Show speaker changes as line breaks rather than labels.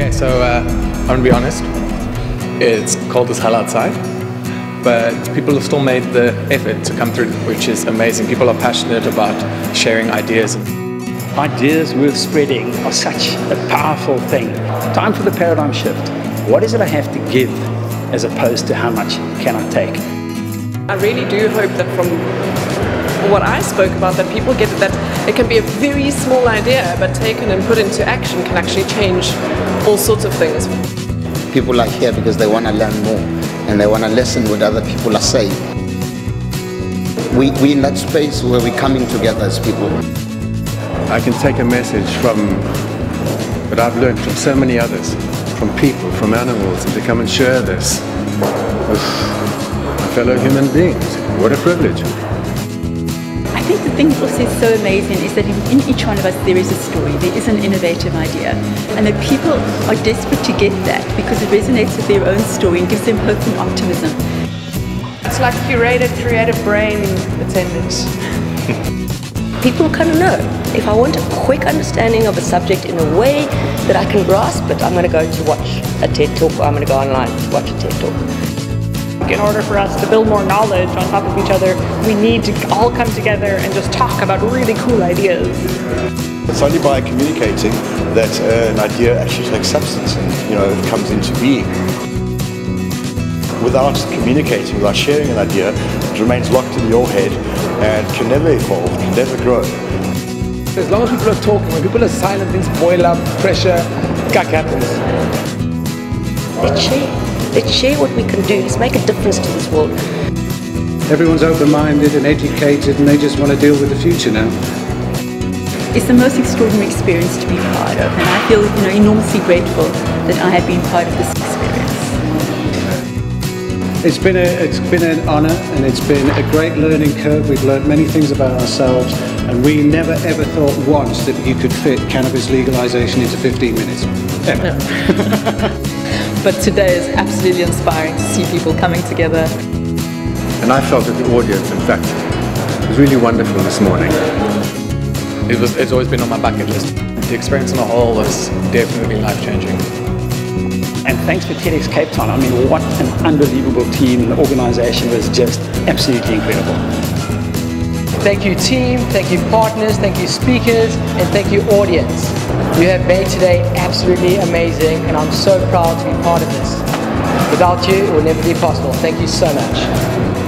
Okay, so uh, I'm gonna be honest. It's cold as hell outside, but people have still made the effort to come through, which is amazing. People are passionate about sharing ideas.
Ideas worth spreading are such a powerful thing. Time for the paradigm shift. What is it I have to give as opposed to how much can I take?
I really do hope that from what I spoke about, that people get that it can be a very small idea, but taken and put into action can actually change all sorts of things.
People are here because they want to learn more and they want to listen what other people are saying. We, we in that space where we're coming together as people.
I can take a message from what I've learned from so many others, from people, from animals, and to come and share this with fellow human beings. What a privilege.
I think the thing that also is so amazing is that in each one of us there is a story, there is an innovative idea, and that people are desperate to get that because it resonates with their own story and gives them hope and optimism.
It's like curated creative brain attendance.
people kind of know. If I want a quick understanding of a subject in a way that I can grasp it, I'm going to go to watch a TED Talk or I'm going to go online to watch a TED Talk.
In order for us to build more knowledge on top of each other, we need to all come together and just talk about really cool ideas.
It's only by communicating that uh, an idea actually takes substance and you know it comes into being. Without communicating, without sharing an idea, it remains locked in your head and can never evolve, can never grow.
As long as people are talking, when people are silent, things boil up, pressure, cack happens.
Let's share. Let's share what we can do. Let's make a difference to this world.
Everyone's open-minded and educated and they just want to deal with the future now.
It's the most extraordinary experience to be part of and I feel you know, enormously grateful that I have been part of this experience.
It's been, a, it's been an honour and it's been a great learning curve. We've learned many things about ourselves and we never ever thought once that you could fit cannabis legalisation into 15 minutes. Ever.
but today is absolutely inspiring to see people coming together.
And I felt that the audience, in fact, was really wonderful this morning.
It was, it's always been on my bucket list. The experience on the whole was definitely life-changing.
And thanks for TEDx Cape Town. I mean, what an unbelievable team. The organization was just absolutely incredible.
Thank you team, thank you partners, thank you speakers, and thank you audience. You have made today absolutely amazing, and I'm so proud to be part of this. Without you, it would never be possible. Thank you so much.